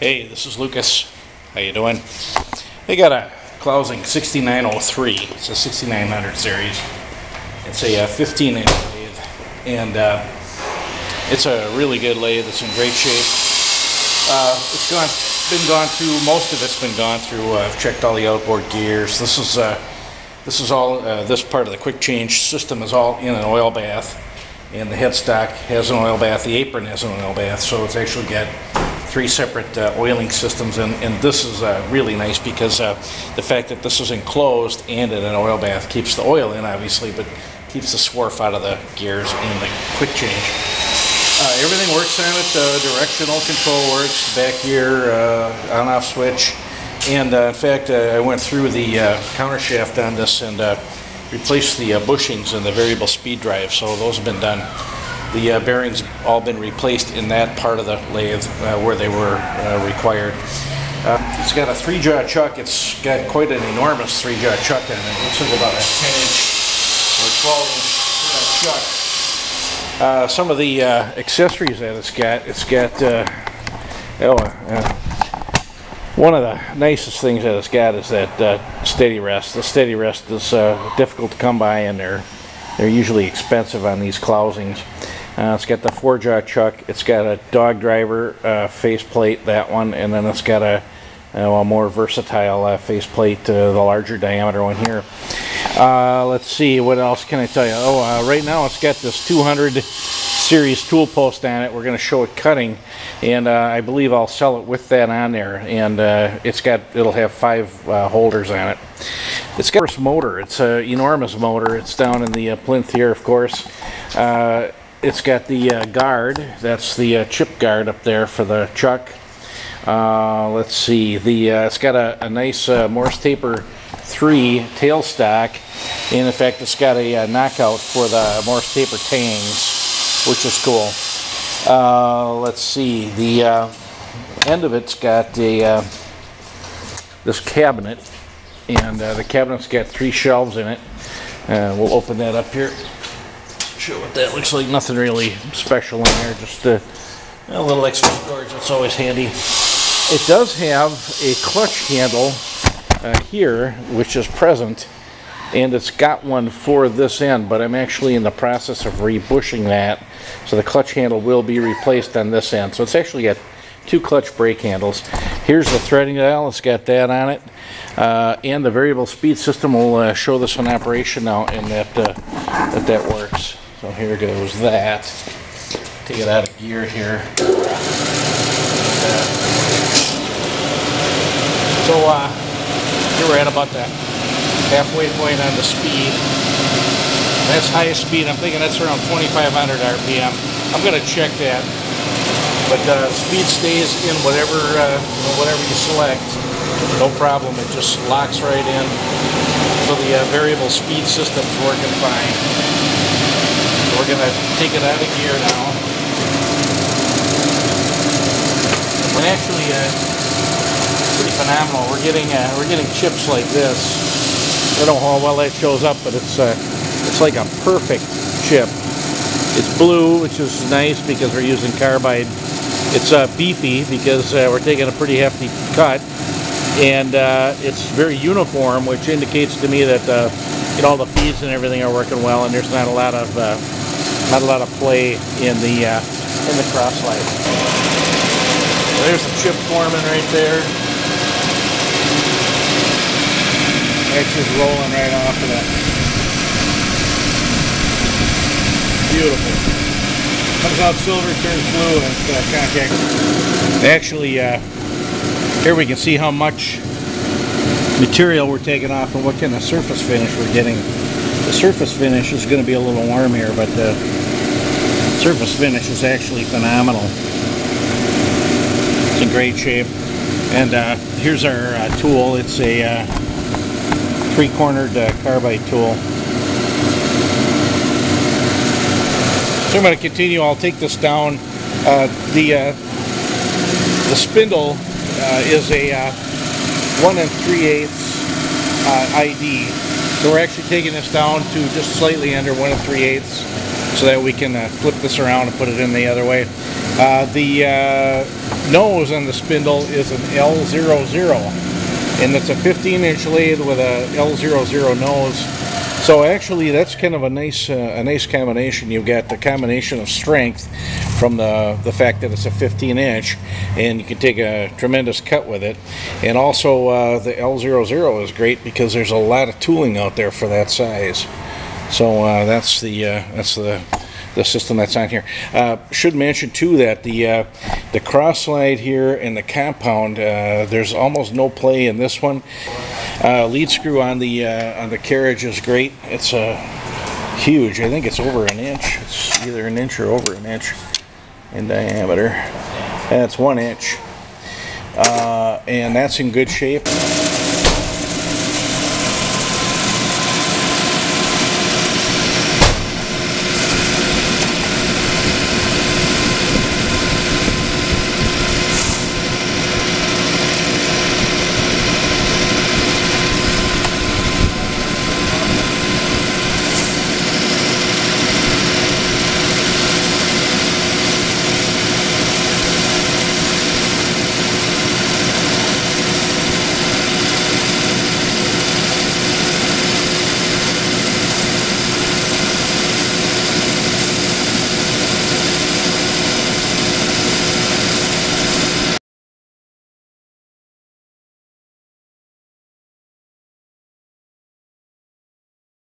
Hey, this is Lucas. How you doing? They got a Clausing 6903. It's a 6900 series. It's a uh, 15 inch lathe, and uh, it's a really good lathe. It's in great shape. Uh, it's gone, been gone through. Most of it's been gone through. Uh, I've checked all the outboard gears. This is uh, this is all. Uh, this part of the quick change system is all in an oil bath, and the headstock has an oil bath. The apron has an oil bath, so it's actually got three separate uh, oiling systems, and, and this is uh, really nice because uh, the fact that this is enclosed and in an oil bath keeps the oil in, obviously, but keeps the swarf out of the gears and the quick change. Uh, everything works on it. The directional control works, back gear, uh, on-off switch, and uh, in fact, I went through the counter shaft on this and replaced the bushings and the variable speed drive, so those have been done. The uh, bearings all been replaced in that part of the lathe uh, where they were uh, required. Uh, it's got a three-jaw chuck. It's got quite an enormous three-jaw chuck on it. It looks like about a 10-inch or 12-inch chuck. Uh, some of the uh, accessories that it's got, it's got, oh, one of the nicest things that it's got is that steady rest. The steady rest is difficult to come by and they're they're usually expensive on these Clausings. Uh, it's got the four jaw chuck. It's got a dog driver uh, faceplate, that one, and then it's got a, a more versatile uh, faceplate, uh, the larger diameter one here. Uh, let's see, what else can I tell you? Oh, uh, right now it's got this 200 series tool post on it. We're going to show it cutting, and I believe I'll sell it with that on there. And it's got, it'll have five holders on it. It's got a motor. It's an enormous motor. It's down in the plinth here, of course. Uh, it's got the uh, guard. That's the uh, chip guard up there for the chuck. Uh, let's see. The uh, it's got a, a nice uh, Morse Taper 3 tailstock. And in fact, it's got a, a, knockout for the Morse Taper tangs, which is cool. Uh, let's see. The end of it's got a this cabinet, and the cabinet's got three shelves in it. we'll open that up here that looks like. Nothing really special in there, just a, a little extra storage. That's always handy. It does have a clutch handle uh, here, which is present, and it's got one for this end, but I'm actually in the process of rebushing that, so the clutch handle will be replaced on this end. So it's actually got two clutch brake handles. Here's the threading dial, it's got that on it. Uh, and the variable speed system will uh, show this in operation now and that, uh, that that works. So here goes that. Take it out of gear here. So uh, here we're at about the halfway point on the speed. That's highest speed. I'm thinking that's around 2,500 RPM. I'm going to check that. But uh, speed stays in whatever uh, whatever you select. No problem. It just locks right in. So the uh, variable speed system's working fine we're going to take it out of gear now. And actually, uh, pretty phenomenal. We're getting uh, we're getting chips like this. I don't know how well that shows up, but it's uh, it's like a perfect chip. It's blue, which is nice because we're using carbide. It's uh, beefy because uh, we're taking a pretty hefty cut, and uh, it's very uniform, which indicates to me that uh, you know, all the feeds and everything are working well, and there's not a lot of uh, not a lot of play in the uh, in the cross slide. there's some chip forming right there. It's just rolling right off of that. Beautiful. Comes out silver, turns blue, and it's uh, contact. Actually, uh, here we can see how much material we're taking off and what kind of surface finish we're getting. Surface finish is going to be a little warm here, but the surface finish is actually phenomenal. It's in great shape. And uh, here's our uh, tool. It's a uh, three-cornered uh, carbide tool. So I'm going to continue. I'll take this down. Uh, the uh, the spindle is a 1 and 3 eighths ID. So we're actually taking this down to just slightly under 1 and 3 eighths. so that we can uh, flip this around and put it in the other way. Uh, the uh, nose on the spindle is an L00 and it's a 15 inch lathe with a L00 nose. So actually that's kind of a nice uh, a nice combination. You've got the combination of strength from the, the fact that it's a 15 inch and you can take a tremendous cut with it. And also uh, the L00 is great because there's a lot of tooling out there for that size. So uh, that's the uh, that's the the system that's on here. Uh, should mention too that the uh, the cross slide here and the compound uh, there's almost no play in this one. Uh, lead screw on the uh, on the carriage is great. It's uh, huge. I think it's over an inch. It's either an inch or over an inch in diameter. That's one inch. Uh, and that's in good shape.